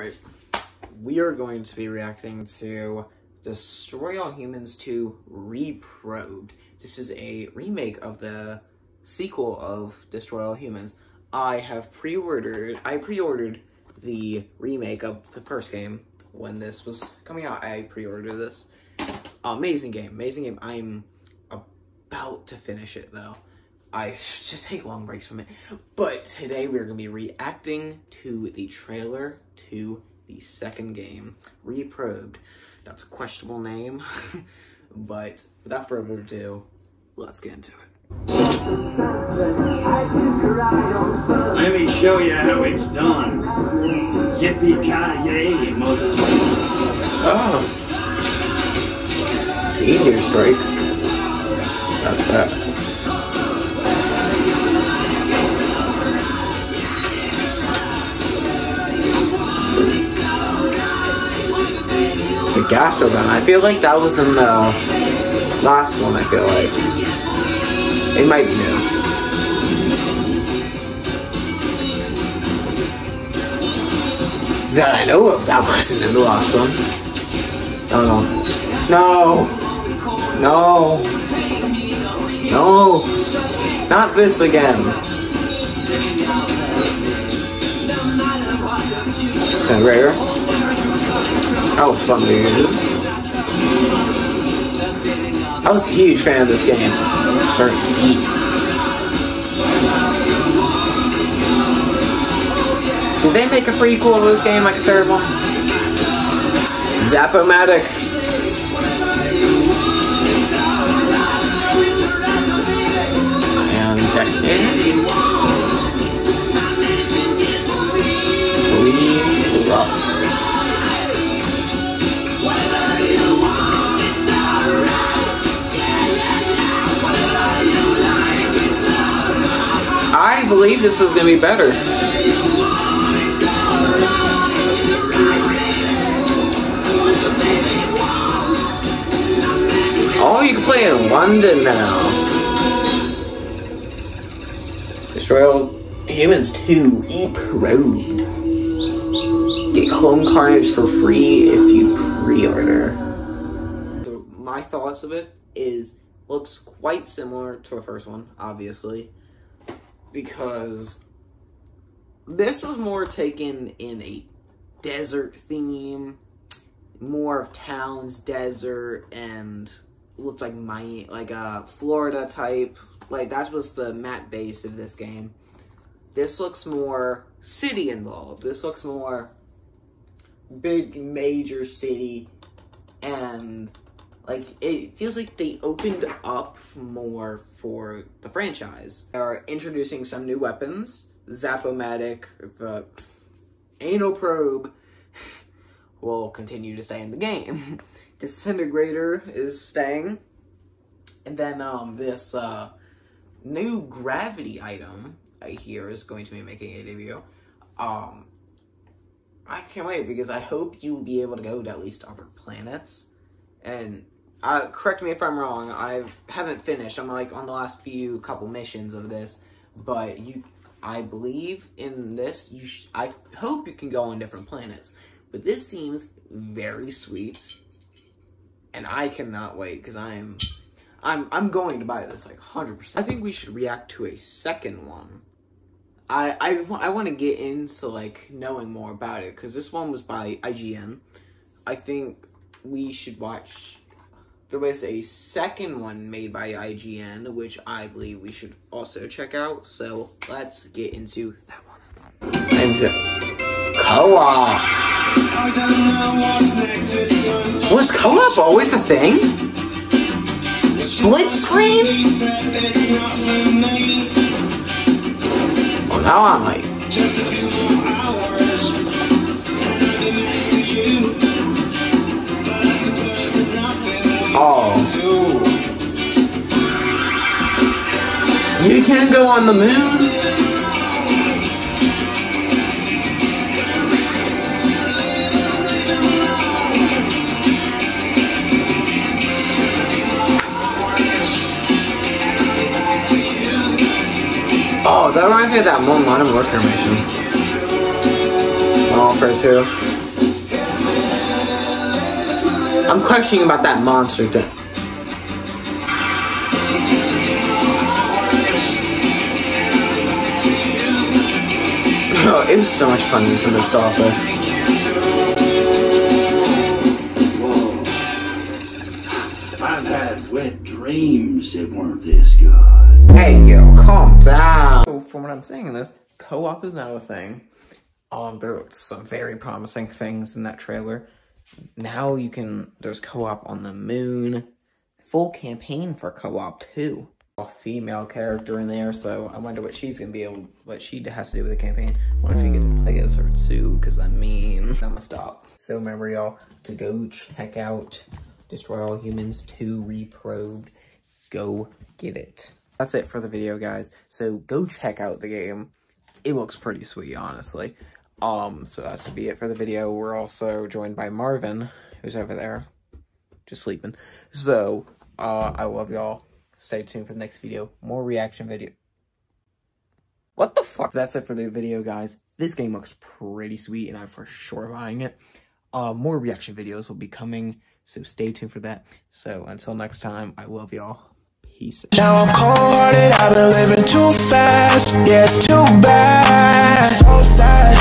Alright, we are going to be reacting to Destroy All Humans 2 Reprobed. This is a remake of the sequel of Destroy All Humans. I have pre-ordered, I pre-ordered the remake of the first game when this was coming out. I pre-ordered this. Amazing game, amazing game. I'm about to finish it though. I just take long breaks from it. But today we're going to be reacting to the trailer to the second game, Reprobed. That's a questionable name, but without further ado, let's get into it. Let me show you how it's done. Yippee-ki-yay, mother. Ah. Oh. Meteor strike. That's bad. The gastro gun. I feel like that was in the last one, I feel like. It might be new. That I know of, that wasn't in the last one. No, no. No. No. Not this again. Generator. That was fun, dude. I was a huge fan of this game. For beats. Did they make a prequel to this game, like a third one? Zap-O-Matic. Believe this is going to be better. Oh, you can play in London now. Destroy Humans 2 Reprobed. Get Clone Carnage for free if you pre-order. So my thoughts of it is looks quite similar to the first one, obviously because this was more taken in a desert theme, more of towns, desert, and looked like my like a Florida type. Like that was the map base of this game. This looks more city involved. This looks more big major city and like it feels like they opened up more for the franchise. They are introducing some new weapons. Zap-O-Matic, the Anal Probe will continue to stay in the game. Disintegrator is staying. And then um, this uh, new gravity item I hear is going to be making a debut. Um, I can't wait because I hope you'll be able to go to at least other planets. And uh, correct me if I'm wrong. I haven't finished. I'm like on the last few couple missions of this, but you, I believe in this. You, I hope you can go on different planets. But this seems very sweet, and I cannot wait because I'm, I'm, I'm going to buy this like 100%. I think we should react to a second one. I, I, I want to get into like knowing more about it because this one was by IGN. I think we should watch there was a second one made by IGN, which I believe we should also check out. So let's get into that one. And co-op. Was co-op always a thing? Split screen? Well, now I'm like. You can't go on the moon? Oh, that reminds me of that Modern Warfare mission. offer too. I'm questioning about that monster thing. Oh, it was so much fun using this saucer. Whoa. I've had wet dreams that weren't this good. Hey, yo, calm down. So, from what I'm saying in this, co-op is now a thing. Um, there's some very promising things in that trailer. Now you can, there's co-op on the moon. Full campaign for co-op too. Female character in there, so I wonder what she's gonna be able, what she has to do with the campaign. I wonder if you get to play as her too, because I mean, I'm gonna stop. So remember y'all, to go check out Destroy All Humans 2 Reprobed, go get it. That's it for the video, guys. So go check out the game. It looks pretty sweet, honestly. Um, so that's should be it for the video. We're also joined by Marvin, who's over there, just sleeping. So, uh, I love y'all. Stay tuned for the next video. More reaction video. What the fuck? That's it for the video, guys. This game looks pretty sweet, and I'm for sure buying it. Uh, more reaction videos will be coming, so stay tuned for that. So, until next time, I love y'all. Peace. Now I'm cold-hearted, I've been living too fast Yeah, it's too bad So sad